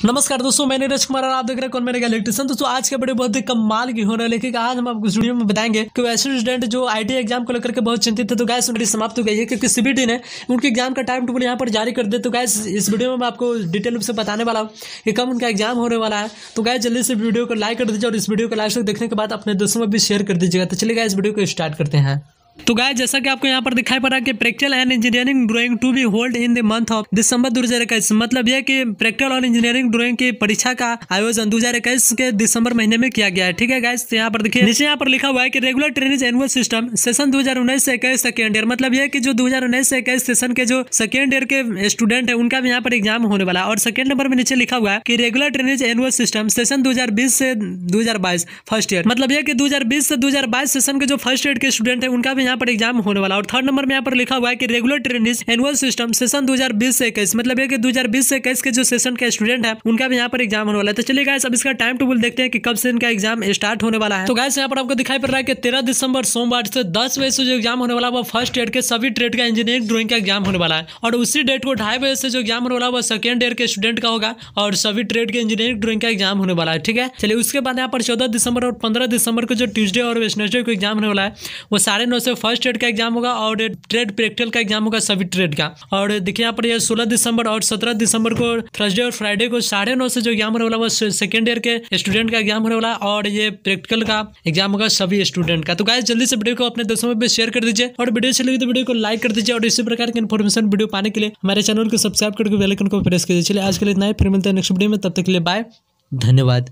नमस्कार दोस्तों, मैं नीरज कुमार और आप देख रहे हैं कौन मेरे इलेक्ट्रिशियन दोस्तों, आज के बड़े बहुत ही कमाल की होने लेकिन आज हम आपको वीडियो में बताएँगे कि वैसे स्टूडेंट जो आईटी एग्ज़ाम को लेकर के बहुत चिंतित थे तो गैस मेरी समाप्त हो गई है क्योंकि सीबीटी ने उनके एग्ज़ाम का टाइम टेबल यहाँ पर जारी कर दिया तो गैस इस वीडियो में मैं आपको डिटेल रूप से बताने वाला हूँ कि कब उनका एग्ज़ाम होने वाला है। तो गैस जल्दी से वीडियो को लाइक कर दीजिए और इस वीडियो को लास्ट तक देखने के बाद अपने दोस्तों में भी शेयर कर दीजिएगा। तो चलिए इस वीडियो को स्टार्ट करते हैं। तो गाय जैसा कि आपको यहाँ पर दिखाई पड़ कि practical and engineering drawing to be hold in the month of December दो हज़ार इक्कीस। मतलब यह कि प्रैक्टिकल और इंजीनियरिंग ड्राइंग की परीक्षा का आयोजन दो हज़ार इक्कीस के दिसंबर महीने में किया गया है। ठीक है गाइस तो यहाँ पर देखिए, नीचे यहाँ पर लिखा हुआ है कि regular training annual system session दो हज़ार उन्नीस से इक्कीस सेकेंड ईयर मतलब यह कि जो दो हज़ार उन्नीस से इक्कीस सेशन के जो सेकेंड ईयर के स्टूडेंट है, उनका भी यहाँ पर एग्ज़ाम होने वाला और सेकंड नंबर में नीचे लिखा हुआ है कि regular training annual system session दो हज़ार बीस से दो हज़ार बाइस फ़र्स्ट ईयर मतलब यह हज़ार बीस से दो हज़ार बाईस सेशन के जो फ़र्स्ट ईयर के स्टूडेंट है, उनका भी यहाँ पर एग्ज़ाम होने वाला और थर्ड नंबर में यहाँ पर लिखा हुआ है कि regular training annual system session 2020 से इक्कीस। मतलब ये कि 2020 से इक्कीस के जो सेशन के स्टूडेंट है, उनका भी यहाँ पर एग्ज़ाम होने वाला है। तो चलिए गाइस अब इसका टाइम टेबल देखते हैं कि कब से इनका एग्ज़ाम स्टार्ट होने वाला है। तो गाइस यहाँ पर आपको दिखाई पड़ रहा है कि तेरह दिसंबर सोमवार से दस बजे से जो एग्ज़ाम होने वाला वो फ़र्स्ट ईयर के सभी ट्रेड का इंजीनियरिंग ड्रॉइंग का एग्ज़ाम होने वाला है। और उसी डेट को ढाई बजे से जो एग्ज़ाम होने वाला वो सेकेंड ईयर के स्टूडेंट का होगा और सभी ट्रेड के इंजीनियरिंग ड्रॉइंग का एग्ज़ाम होने वाला है, ठीक है? चलिए उसके बाद यहाँ पर चौदह दिसंबर और पंद्रह दिसंबर को जो ट्यूजडे और वेस्टर्डे को एग्ज़ाम होने वाला है, वो साढ़े नौ फ़र्स्ट ईयर का एग्ज़ाम होगा और ट्रेड प्रैक्टिकल का एग्ज़ाम होगा सभी ट्रेड का। और देखिए यहाँ पर ये सोलह दिसंबर और सत्रह दिसंबर को थर्सडे और फ्राइडे को साढ़े नौ से जो एग्ज़ाम होने वाला वो सेकेंड ईयर के स्टूडेंट का एग्ज़ाम होने वाला और ये प्रैक्टिकल का एग्ज़ाम होगा सभी स्टूडेंट का। तो गाय जल्दी से वीडियो को अपने दोस्तों में शेयर कर दीजिए और वीडियो चलेगी तो वीडियो को लाइक कर दीजिए और इसी प्रकार की इन्फॉर्मेशन वीडियो पाने के लिए हमारे चैनल को सब्सक्राइब करके बेलाइकन को प्रेस कर दीजिए आज के लिए इतना ही। फिर मिलते हैं नेक्स्ट वीडियो में। तब तक के लिए बाय धन्यवाद।